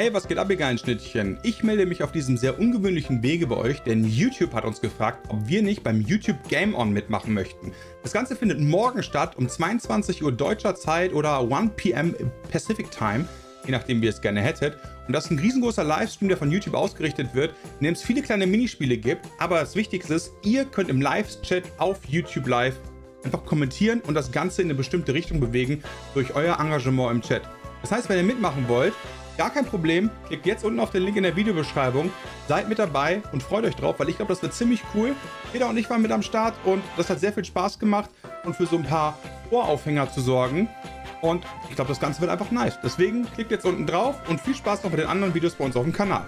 Hey, was geht ab, ihr geilen Schnittchen? Ich melde mich auf diesem sehr ungewöhnlichen Wege bei euch, denn YouTube hat uns gefragt, ob wir nicht beim YouTube Game On mitmachen möchten. Das Ganze findet morgen statt, um 22 Uhr deutscher Zeit oder 1 p.m. Pacific Time, je nachdem, wie ihr es gerne hättet. Und das ist ein riesengroßer Livestream, der von YouTube ausgerichtet wird, in dem es viele kleine Minispiele gibt. Aber das Wichtigste ist, ihr könnt im Live-Chat auf YouTube Live einfach kommentieren und das Ganze in eine bestimmte Richtung bewegen durch euer Engagement im Chat. Das heißt, wenn ihr mitmachen wollt, Gar kein Problem, klickt jetzt unten auf den Link in der Videobeschreibung, seid mit dabei und freut euch drauf, weil ich glaube, das wird ziemlich cool. Peter und ich waren mit am Start und das hat sehr viel Spaß gemacht und für so ein paar Ohraufhänger zu sorgen. Und ich glaube, das Ganze wird einfach nice. Deswegen klickt jetzt unten drauf und viel Spaß noch mit den anderen Videos bei uns auf dem Kanal.